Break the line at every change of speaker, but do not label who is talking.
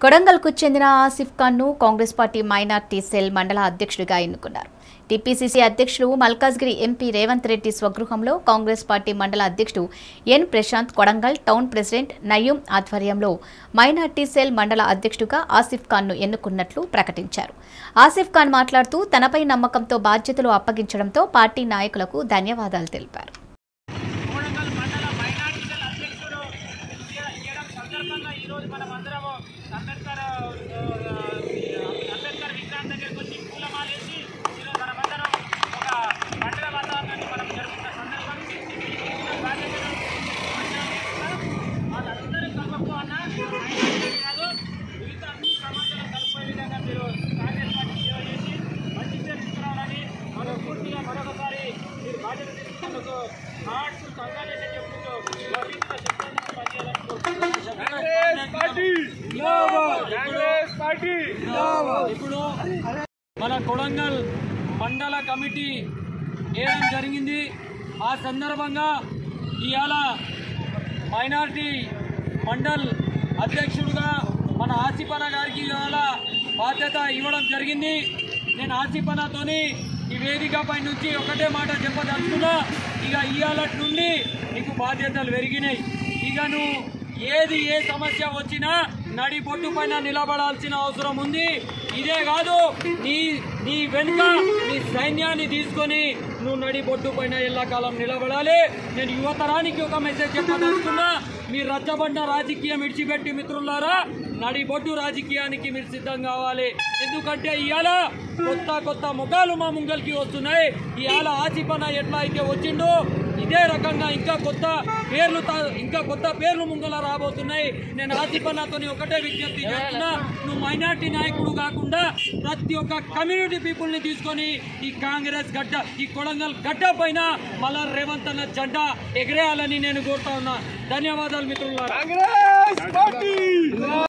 కొడంగల్కు చెందిన ఆసిఫ్ ఖాన్ను Congress party minority cell మండల అధ్యక్షుడిగా ఎన్నుకున్నారు. టీపీసీసీ అధ్యక్షుడు మల్కాజ్గిరి ఎంపీ రేవంత్ రెడ్డి స్వగృహంలో కాంగ్రెస్ పార్టీ మండల అధ్యక్షుడు N Prashant Kodangal town president Nayeem ఆధ్వర్యంలో మైనార్టీ సెల్ మండల అధ్యక్షుడిగా ఆసిఫ్ ఖాన్ను ఎన్నుకున్నట్లు ప్రకటించారు. ఆసిఫ్ ఖాన్ మాట్లాడుతూ తనపై నమ్మకంతో బాధ్యతలు అప్పగించడంతో పార్టీ నాయకులకు ధన్యవాదాలు తెలిపారు
కోడంగల్ మండల మైనార్టీల అధ్యక్షుడు ఇయ- ఇయ్యడం సందర్భంగా ఈరోజు మనం అందరము అంబేద్కర్ అంబేద్కర్ విగ్రహం దగ్గరికి వచ్చి పూలమాలేసి ఈరోజు మనమందరం ఒక పండుగ వాతావరణాన్ని మనం జరుగుతున్న సందర్భం. వాళ్ళందరూ ఉన్న అన్న కాదు మిగతా అన్ని సమాజంలో కలిపే విధంగా మీరు కాంగ్రెస్ పార్టీ సేవ చేసి మంచి తీసుకురావాలని మనం పూర్తిగా మరొకసారి మీరు బాధ్యత తీసుకున్నందుకు ఆర్ట్స్ కంగ్రాచులేషన్ మన కొడంగల్ మండల కమిటీ వేయడం జరిగింది. ఆ సందర్భంగా ఇవాళ మైనార్టీ మండల్ అధ్యక్షుడుగా మన ఆసిఫానా గారికి ఇవాళ బాధ్యత ఇవ్వడం జరిగింది. నేను ఆసిఫానాతోని ఈ వేదికపై నుంచి ఒకటే మాట చెప్పదలుచుకున్నా ఇక ఇవాళ నుండి నీకు బాధ్యతలు పెరిగినాయి. ఇక నువ్వు ఏది ఏ సమస్య వచ్చినా నడి బొట్టు పైన నిలబడాల్సిన అవసరం ఉంది. ఇదే కాదు నీ నీ వెనుక నీ సైన్యాన్ని తీసుకొని నువ్వు నడి బొట్టు పైన ఎల్లకాలం నిలబడాలి. నేను యువతరానికి ఒక మెసేజ్ చెప్పదలుచుకున్నా మీరు రచ్చబండ రాజకీయం విడిచిపెట్టి మిత్రులారా నడి బొట్టు రాజకీయానికి మీరు సిద్ధం కావాలి. ఎందుకంటే ఇవాళ కొత్త కొత్త ముఖాలు మా ముంగల్కి వస్తున్నాయి. ఇవాళ ఆచిపన ఎట్లా అయితే వచ్చిండో ఇదే రకంగా ఇంకా కొత్త పేర్లు తా- ఇంకా కొత్త పేర్లు ముంగల రాబోతున్నాయి. నేను ఆసిపన్నతోని ఒకటే విజ్ఞప్తి చేస్తున్నా. నువ్వు మైనార్టీ నాయకుడు కాకుండా ప్రతి ఒక్క కమ్యూనిటీ పీపుల్ని తీసుకొని ఈ కాంగ్రెస్ గడ్డ ఈ కొడంగల్ గడ్డ పైన మళ్ళా రేవంత్ అన్న జెండా ఎగరేయాలని నేను కోరుతా ఉన్నా. ధన్యవాదాలు మిత్రులారా.